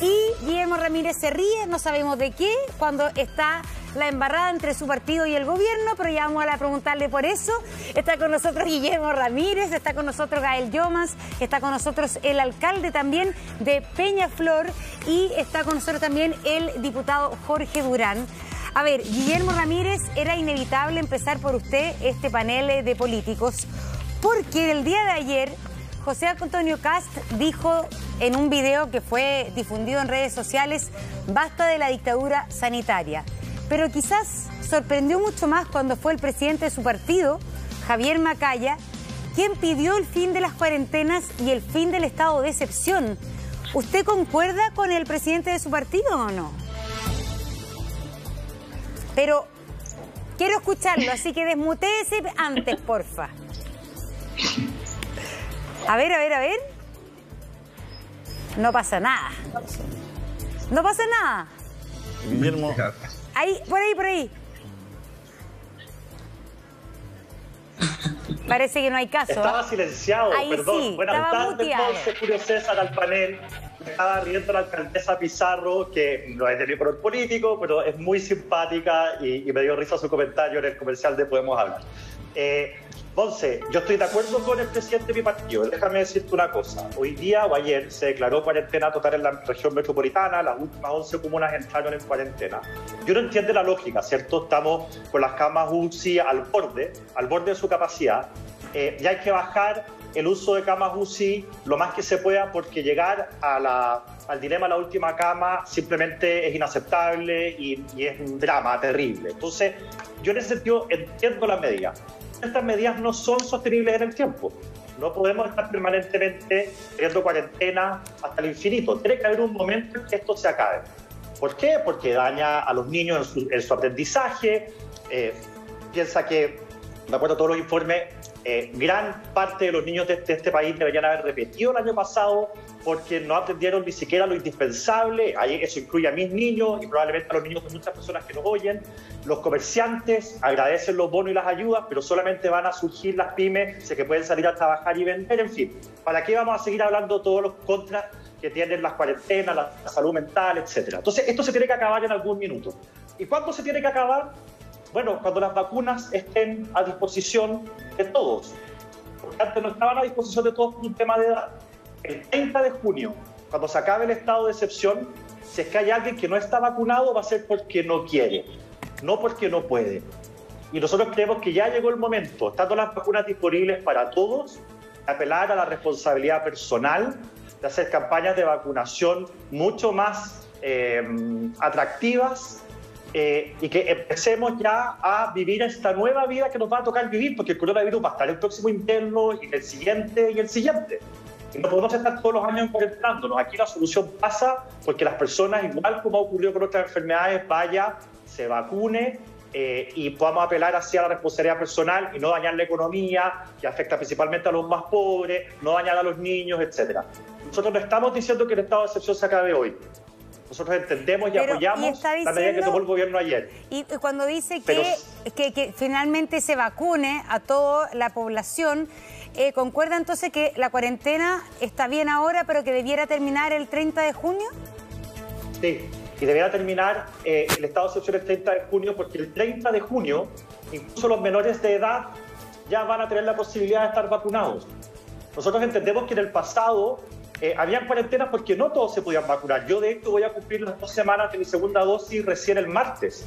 Y Guillermo Ramírez se ríe, no sabemos de qué, cuando está la embarrada entre su partido y el gobierno, pero ya vamos a preguntarle por eso. Está con nosotros Guillermo Ramírez, está con nosotros Gael Yomas, está con nosotros el alcalde también de Peñaflor y está con nosotros también el diputado Jorge Durán. A ver, Guillermo Ramírez, era inevitable empezar por usted este panel de políticos, porque el día de ayer José Antonio Cast dijo en un video que fue difundido en redes sociales, basta de la dictadura sanitaria. Pero quizás sorprendió mucho más cuando fue el presidente de su partido, Javier Macaya, quien pidió el fin de las cuarentenas y el fin del estado de excepción. ¿Usted concuerda con el presidente de su partido o no? Pero quiero escucharlo, así que desmutéese antes, porfa. A ver, a ver, a ver. No pasa nada. No pasa nada. Guillermo. Ahí, por ahí, por ahí. Parece que no hay caso. Estaba silenciado, Ahí perdón. sí, Buenas estaba tardes. Monse, Julio César, al panel. Me estaba riendo la alcaldesa Pizarro, que no es de mi color político, pero es muy simpática y, y me dio risa su comentario en el comercial de Podemos Hablar. Eh, Monse, yo estoy de acuerdo con el presidente de mi partido. Déjame decirte una cosa. Hoy día o ayer se declaró cuarentena total en la región metropolitana. Las últimas 11 comunas entraron en cuarentena. Yo no entiendo la lógica, ¿cierto? Estamos con las camas UCI al borde, al borde de su capacidad. Eh, y hay que bajar el uso de camas UCI lo más que se pueda porque llegar a la- al dilema de la última cama simplemente es inaceptable y, y es un drama terrible. Entonces, yo en ese sentido entiendo las medidas. Estas medidas no son sostenibles en el tiempo. No podemos estar permanentemente teniendo cuarentena hasta el infinito. Tiene que haber un momento en que esto se acabe. ¿Por qué? Porque daña a los niños en su, en su aprendizaje. Eh, piensa que, de acuerdo a todos los informes, eh, gran parte de los niños de, este país deberían haber repetido el año pasado porque no aprendieron ni siquiera lo indispensable. Ahí eso incluye a mis niños y probablemente a los niños de muchas personas que nos oyen. Los comerciantes agradecen los bonos y las ayudas, pero solamente van a surgir las pymes, sé que pueden salir a trabajar y vender, en fin. ¿Para qué vamos a seguir hablando todos los contras que tienen las cuarentenas, la, la salud mental, etcétera? Entonces, esto se tiene que acabar en algún minuto. ¿Y cuándo se tiene que acabar? Bueno, cuando las vacunas estén a disposición de todos. Porque antes no estaban a disposición de todos por un tema de edad. El 30 de junio, cuando se acabe el estado de excepción, si es que hay alguien que no está vacunado, va a ser porque no quiere, no porque no puede. Y nosotros creemos que ya llegó el momento, estando las vacunas disponibles para todos, de apelar a la responsabilidad personal, de hacer campañas de vacunación mucho más eh, atractivas eh, y que empecemos ya a vivir esta nueva vida que nos va a tocar vivir, porque el coronavirus va a estar el próximo invierno y el siguiente y el siguiente. Y no podemos estar todos los años cuarentenándonos. Aquí la solución pasa porque las personas, igual como ha ocurrido con otras enfermedades, vaya, se vacune eh, y podamos apelar hacia la responsabilidad personal y no dañar la economía, que afecta principalmente a los más pobres, no dañar a los niños, etcétera. Nosotros no estamos diciendo que el estado de excepción se acabe hoy. Nosotros entendemos y Pero, ¿y apoyamos la medida que tomó el gobierno ayer. Y cuando dice Pero- que, que, que finalmente se vacune a toda la población, eh, ¿concuerda entonces que la cuarentena está bien ahora, pero que debiera terminar el 30 de junio? Sí, y deberá terminar eh, el estado de excepción el 30 de junio, porque el 30 de junio, incluso los menores de edad ya van a tener la posibilidad de estar vacunados. Nosotros entendemos que en el pasado eh, habían cuarentenas porque no todos se podían vacunar. Yo, de hecho, voy a cumplir las dos semanas de mi segunda dosis recién el martes.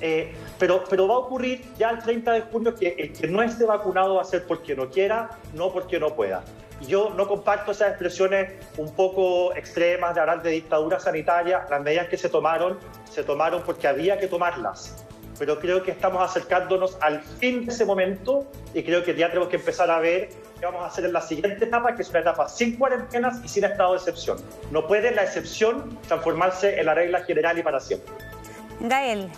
Eh, pero, pero va a ocurrir ya el 30 de junio que el que no esté vacunado va a ser porque no quiera, no porque no pueda. Yo no comparto esas expresiones un poco extremas de hablar de dictadura sanitaria. Las medidas que se tomaron, se tomaron porque había que tomarlas. Pero creo que estamos acercándonos al fin de ese momento y creo que ya tenemos que empezar a ver vamos a hacer en la siguiente etapa, que es una etapa sin cuarentenas y sin estado de excepción. No puede la excepción transformarse en la regla general y para siempre. Gael.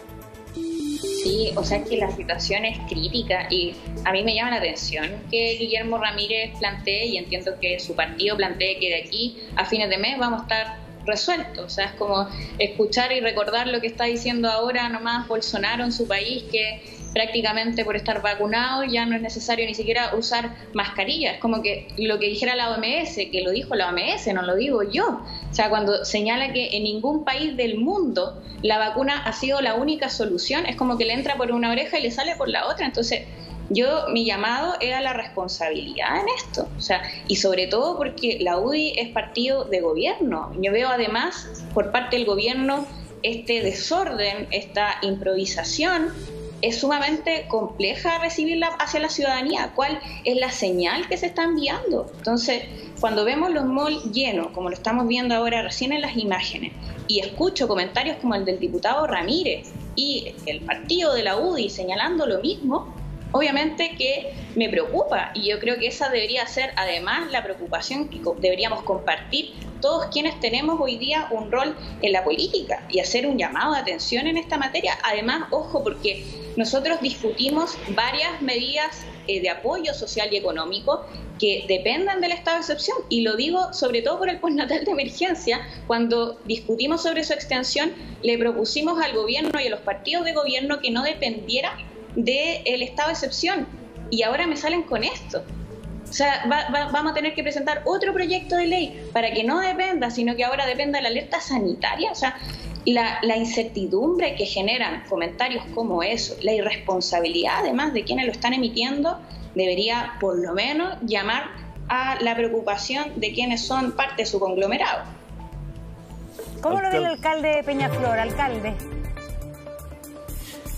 Sí, o sea que la situación es crítica y a mí me llama la atención que Guillermo Ramírez plantee y entiendo que su partido plantee que de aquí a fines de mes vamos a estar resueltos. O sea, es como escuchar y recordar lo que está diciendo ahora nomás Bolsonaro en su país, que prácticamente por estar vacunado ya no es necesario ni siquiera usar mascarilla. Es como que lo que dijera la OMS, que lo dijo la OMS, no lo digo yo. O sea, cuando señala que en ningún país del mundo la vacuna ha sido la única solución, es como que le entra por una oreja y le sale por la otra. Entonces, yo, mi llamado es a la responsabilidad en esto, o sea, y sobre todo porque la UDI es partido de gobierno. Yo veo además por parte del gobierno este desorden, esta improvisación es sumamente compleja recibirla hacia la ciudadanía. ¿Cuál es la señal que se está enviando? Entonces, cuando vemos los malls llenos, como lo estamos viendo ahora recién en las imágenes, y escucho comentarios como el del diputado Ramírez y el partido de la UDI señalando lo mismo, obviamente que me preocupa y yo creo que esa debería ser además la preocupación que deberíamos compartir todos quienes tenemos hoy día un rol en la política y hacer un llamado de atención en esta materia. Además, ojo, porque nosotros discutimos varias medidas eh, de apoyo social y económico que dependen del estado de excepción y lo digo sobre todo por el postnatal de emergencia. Cuando discutimos sobre su extensión, le propusimos al gobierno y a los partidos de gobierno que no dependiera del estado de excepción. Y ahora me salen con esto. O sea, vamos a tener que presentar otro proyecto de ley para que no dependa, sino que ahora dependa de la alerta sanitaria. O sea, la, la, incertidumbre que generan comentarios como eso, la irresponsabilidad además de quienes lo están emitiendo, debería por lo menos llamar a la preocupación de quienes son parte de su conglomerado. ¿Cómo lo ve el alcalde de Peñaflor, alcalde?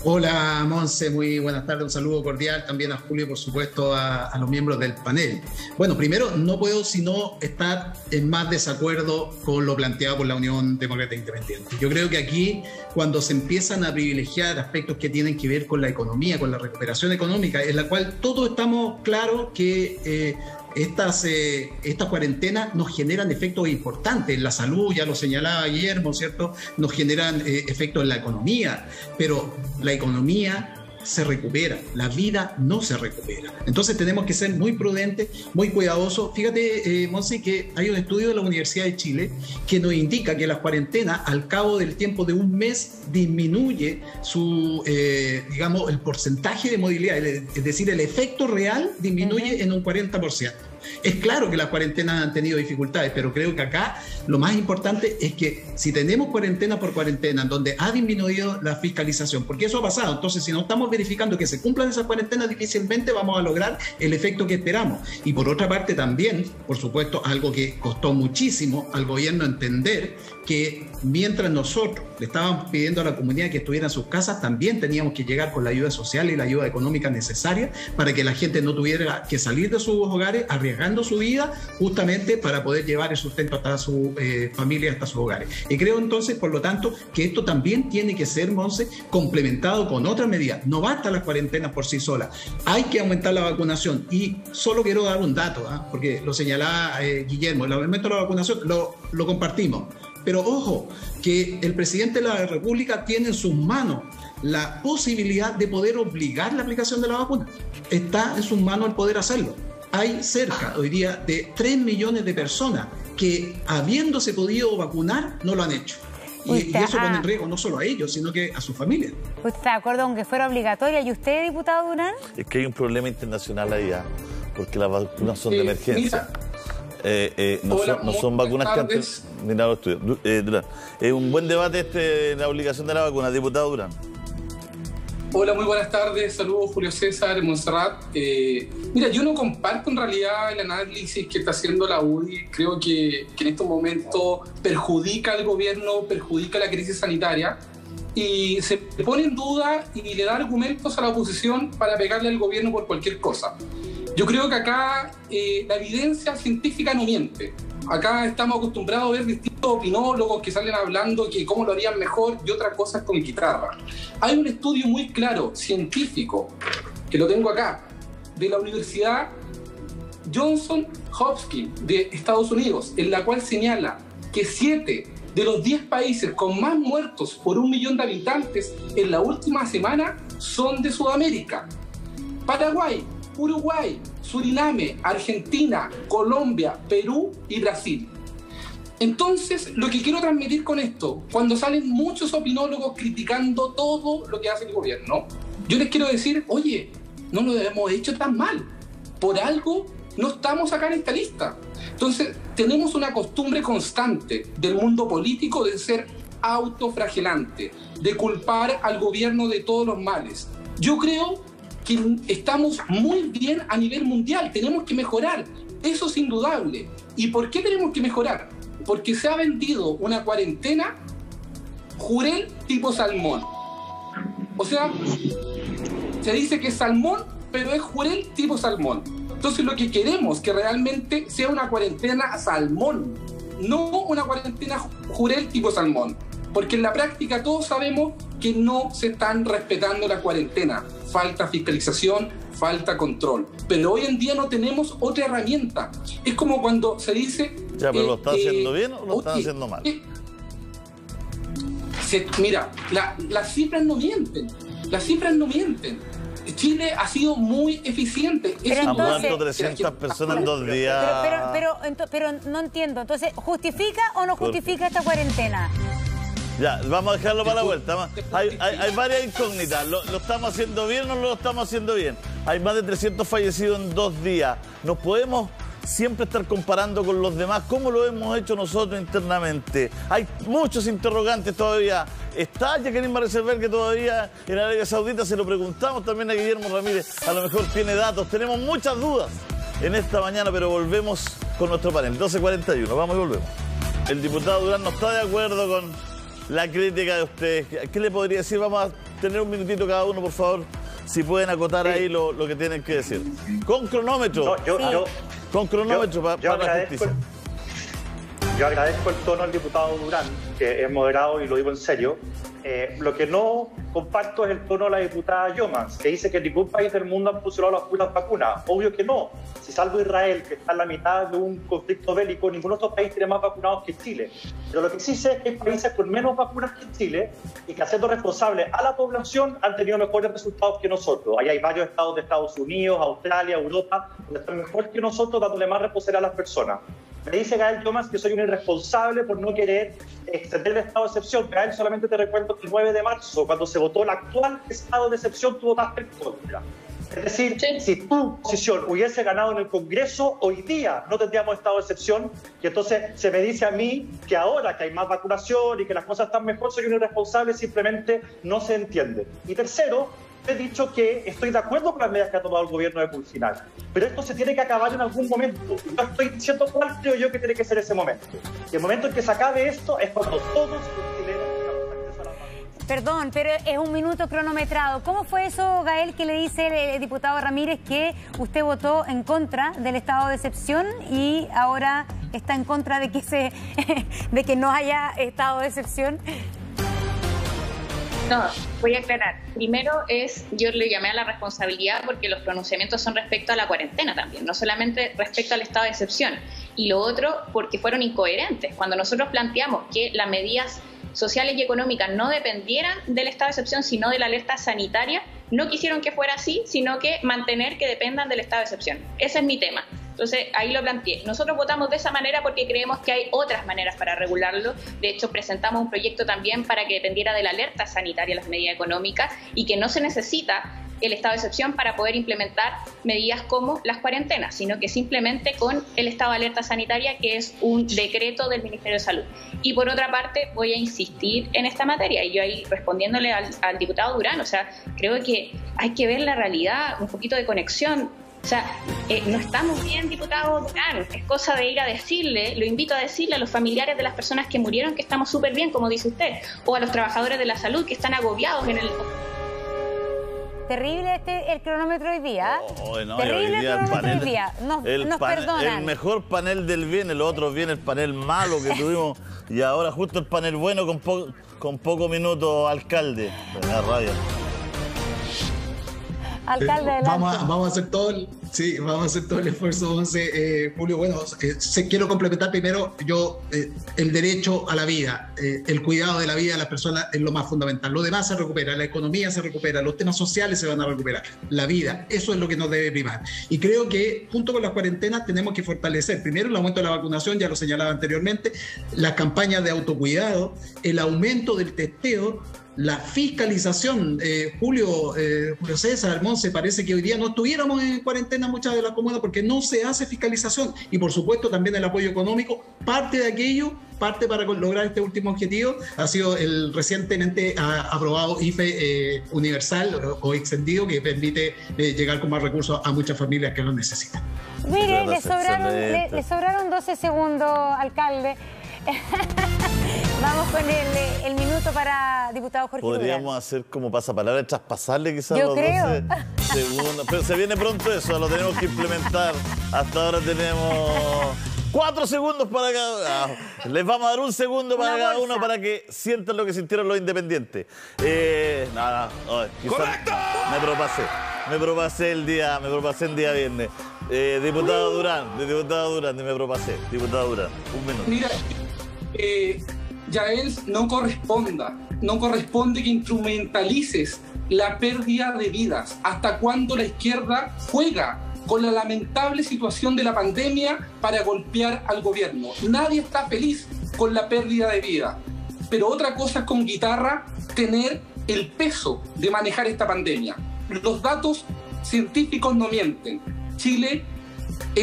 Hola Monse, muy buenas tardes, un saludo cordial también a Julio y por supuesto a, los miembros del panel. Bueno, primero no puedo sino estar en más desacuerdo con lo planteado por la Unión Demócrata Independiente. Yo creo que aquí cuando se empiezan a privilegiar aspectos que tienen que ver con la economía, con la recuperación económica, en la cual todos estamos claros que eh, estas, eh, estas cuarentenas nos generan efectos importantes en la salud, ya lo señalaba Guillermo, ¿cierto? Nos generan eh, efectos en la economía, pero la economía se recupera, la vida no se recupera. Entonces tenemos que ser muy prudentes, muy cuidadosos. Fíjate, eh, Monsi, que hay un estudio de la Universidad de Chile que nos indica que la cuarentena al cabo del tiempo de un mes disminuye su, eh, digamos, el porcentaje de movilidad, es decir, el efecto real disminuye en un 40%. Es claro que las cuarentenas han tenido dificultades, pero creo que acá lo más importante es que si tenemos cuarentena por cuarentena, donde ha disminuido la fiscalización, porque eso ha pasado, entonces si no estamos verificando que se cumplan esas cuarentenas, difícilmente vamos a lograr el efecto que esperamos. Y por otra parte también, por supuesto, algo que costó muchísimo al gobierno entender que mientras nosotros le estábamos pidiendo a la comunidad que estuviera en sus casas, también teníamos que llegar con la ayuda social y la ayuda económica necesaria para que la gente no tuviera que salir de sus hogares arriesgando su vida justamente para poder llevar el sustento hasta su eh, familia, hasta sus hogares. Y creo entonces, por lo tanto, que esto también tiene que ser, Monse, complementado con otras medidas. No basta las cuarentenas por sí solas. Hay que aumentar la vacunación. Y solo quiero dar un dato, ¿ah? porque lo señalaba eh, Guillermo, el aumento de la vacunación lo, lo compartimos. Pero ojo, que el presidente de la República tiene en sus manos la posibilidad de poder obligar la aplicación de la vacuna. Está en sus manos el poder hacerlo. Hay cerca hoy día de 3 millones de personas que habiéndose podido vacunar no lo han hecho. Y, eso pone en riesgo no solo a ellos, sino que a su familia. ¿Usted está de acuerdo con que fuera obligatoria? ¿Y usted, diputado Durán? Es que hay un problema internacional allá, porque las vacunas son de emergencia. Eh, eh, no, son, vacunas que antes. Mira, eh, Durán. Es un buen debate este la obligación de la vacuna, diputado Durán. Hola, muy buenas tardes. Saludos, Julio César, Montserrat. mira, yo no comparto en realidad el análisis que está haciendo la UDI. Creo que, que en estos momentos perjudica al gobierno, perjudica la crisis sanitaria y se pone en duda y le da argumentos a la oposición para pegarle al gobierno por cualquier cosa. Yo creo que acá eh, la evidencia científica no miente. Acá estamos acostumbrados a ver distintos opinólogos que salen hablando que cómo lo harían mejor y otra cosa con guitarra. Hay un estudio muy claro, científico, que lo tengo acá, de la Universidad Johnson Hopkins de Estados Unidos, en la cual señala que siete de los 10 países con más muertos por un millón de habitantes en la última semana son de Sudamérica. Paraguay, Uruguay, Suriname, Argentina, Colombia, Perú y Brasil. Entonces, lo que quiero transmitir con esto, cuando salen muchos opinólogos criticando todo lo que hace el gobierno, yo les quiero decir, oye, no lo hemos hecho tan mal. Por algo no estamos acá en esta lista. Entonces, tenemos una costumbre constante del mundo político de ser autofragelante, de culpar al gobierno de todos los males. Yo creo que estamos muy bien a nivel mundial, tenemos que mejorar, eso es indudable. ¿Y por qué tenemos que mejorar? Porque se ha vendido una cuarentena jurel tipo salmón. O sea, se dice que es salmón, pero es jurel tipo salmón. Entonces lo que queremos que realmente sea una cuarentena salmón, no una cuarentena jurel tipo salmón. Porque en la práctica todos sabemos que no se están respetando la cuarentena. Falta fiscalización, falta control. Pero hoy en día no tenemos otra herramienta. Es como cuando se dice... Ya, pero ¿lo está haciendo bien o lo está haciendo mal? mira, las cifras no mienten. Las cifras no mienten. Chile ha sido muy eficiente. Han muerto 300 personas en dos días. Pero, pero, no entiendo. Entonces, ¿justifica o no justifica esta cuarentena? Ya, vamos a dejarlo para la vuelta. Hay, hay, varias incógnitas. ¿Lo, ¿Lo, estamos haciendo bien o no lo estamos haciendo bien? Hay más de 300 fallecidos en dos días. ¿Nos podemos siempre estar comparando con los demás, ¿cómo lo hemos hecho nosotros internamente. Hay muchos interrogantes todavía. ¿Está Jacqueline que todavía en Arabia Saudita? Se lo preguntamos también a Guillermo Ramírez. A lo mejor tiene datos. Tenemos muchas dudas en esta mañana, pero volvemos con nuestro panel. 12.41, vamos y volvemos. El diputado Durán no está de acuerdo con la crítica de ustedes. ¿Qué le podría decir? Vamos a tener un minutito cada uno, por favor. Si pueden acotar ahí lo, que tienen que decir. Con cronómetro. yo, con cronómetro para, la justicia. yo agradezco el tono al diputado Durán, que es moderado y lo digo en serio. Eh, lo que no comparto es el tono de la diputada Yomas, que dice que ningún país del mundo ha funcionado las puras vacunas. Obvio que no. Si salvo Israel, que está en la mitad de un conflicto bélico, ninguno de estos países tiene más vacunados que Chile. Pero lo que sí sé es que hay países con menos vacunas que Chile y que haciendo responsable a la población han tenido mejores resultados que nosotros. Ahí hay varios estados de Estados Unidos, Australia, Europa, donde están mejor que nosotros dándole más responsabilidad a las personas. Me dice Gael Thomas que soy un irresponsable por no querer extender el estado de excepción. Gael, solamente te recuerdo que el 9 de marzo, cuando se votó el actual estado de excepción, tuvo votaste en contra. Es decir, si tu posición hubiese ganado en el Congreso, hoy día no tendríamos estado de excepción. Y entonces se me dice a mí que ahora que hay más vacunación y que las cosas están mejor, soy un irresponsable, simplemente no se entiende. Y tercero, he dicho que estoy de acuerdo con las medidas que ha tomado el gobierno de Pulsinar, pero esto se tiene que acabar en algún momento. Yo estoy diciendo cuál creo yo que tiene que ser ese momento. Y el momento en que se acabe esto es cuando todos los chilenos Perdón, pero es un minuto cronometrado. ¿Cómo fue eso, Gael, que le dice el diputado Ramírez que usted votó en contra del estado de excepción y ahora está en contra de que, se, de que no haya estado de excepción? No, voy a aclarar. Primero es, yo le llamé a la responsabilidad porque los pronunciamientos son respecto a la cuarentena también, no solamente respecto al estado de excepción. Y lo otro porque fueron incoherentes. Cuando nosotros planteamos que las medidas sociales y económicas no dependieran del estado de excepción, sino de la alerta sanitaria, no quisieron que fuera así, sino que mantener que dependan del estado de excepción. Ese es mi tema. Entonces, ahí lo planteé. Nosotros votamos de esa manera porque creemos que hay otras maneras para regularlo. De hecho, presentamos un proyecto también para que dependiera de la alerta sanitaria las medidas económicas y que no se necesita el estado de excepción para poder implementar medidas como las cuarentenas, sino que simplemente con el estado de alerta sanitaria, que es un decreto del Ministerio de Salud. Y por otra parte, voy a insistir en esta materia, y yo ahí respondiéndole al, al diputado Durán, o sea, creo que hay que ver la realidad, un poquito de conexión o sea, eh, no estamos bien, diputado Durán. Es cosa de ir a decirle, lo invito a decirle a los familiares de las personas que murieron que estamos súper bien, como dice usted, o a los trabajadores de la salud que están agobiados en el Terrible este el cronómetro hoy día. Oh, Terrible el, cronómetro hoy día. Nos, el, perdonan. el mejor panel del bien, el otro viene el panel malo que tuvimos y ahora justo el panel bueno con, con poco minuto alcalde. Da rabia. Alcalde, vamos a, vamos a hacer todo el, sí, vamos a hacer todo el esfuerzo, eh, Julio. Bueno, eh, quiero complementar primero, yo, eh, el derecho a la vida, el cuidado de la vida de las personas es lo más fundamental. Lo demás se recupera, la economía se recupera, los temas sociales se van a recuperar, la vida, eso es lo que nos debe primar. Y creo que junto con las cuarentenas tenemos que fortalecer, primero el aumento de la vacunación, ya lo señalaba anteriormente, las campañas de autocuidado, el aumento del testeo, la fiscalización. Eh, Julio, eh, Julio César, Monse, parece que hoy día no estuviéramos en cuarentena muchas de las comunas porque no se hace fiscalización y por supuesto también el apoyo económico. Parte de aquello, parte para lograr este último objetivo, ha sido el recientemente aprobado IFE eh, universal o, extendido que permite llegar con más recursos a muchas familias que lo necesitan. Mire, le sobraron, le sobraron 12 segundos, alcalde. Vamos con el, minuto para diputado Jorge Podríamos hacer como pasapalabra, traspasarle quizás los 12 segundos. Pero se viene pronto eso, lo tenemos que implementar. Hasta ahora tenemos cuatro segundos para cada uno. Les vamos a dar un segundo para cada uno para que sientan lo que sintieron los independientes. Eh, nada, ¡Correcto! Me propasé. Me propasé el día, me propasé el día viernes. Eh, diputado Durán, diputado Durán, me propasé. Diputado Durán, un minuto. Mira, eh, Yael, no corresponda, no corresponde que instrumentalices la pérdida de vidas. ¿Hasta cuándo la izquierda juega con la lamentable situación de la pandemia para golpear al gobierno? Nadie está feliz con la pérdida de vida. Pero otra cosa es con guitarra tener el peso de manejar esta pandemia. Los datos científicos no mienten. Chile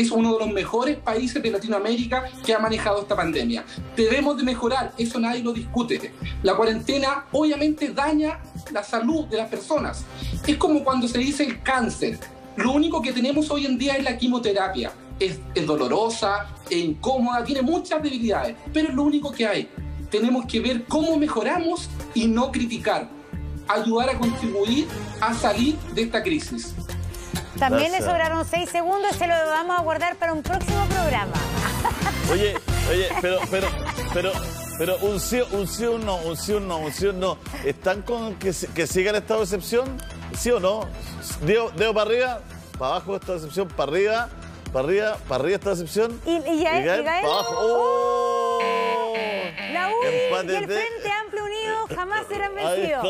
es uno de los mejores países de Latinoamérica que ha manejado esta pandemia. Debemos de mejorar, eso nadie lo discute. La cuarentena obviamente daña la salud de las personas. Es como cuando se dice el cáncer. Lo único que tenemos hoy en día es la quimioterapia. Es, dolorosa, es incómoda, tiene muchas debilidades, pero es lo único que hay. Tenemos que ver cómo mejoramos y no criticar. Ayudar a contribuir a salir de esta crisis. También le sobraron seis segundos y se lo vamos a guardar para un próximo programa. Oye, oye, pero, pero, pero, pero un sí, un sí, un no, un sí, un no, un sí, un no. ¿Están con que, que siga el estado de excepción? ¿Sí o no? Dedo, dedo para arriba, para abajo estado de excepción, para arriba, para arriba, para arriba estado de excepción. Y, y ya para abajo. ¡Oh! La U y el Frente Amplio Unido jamás serán vencidos.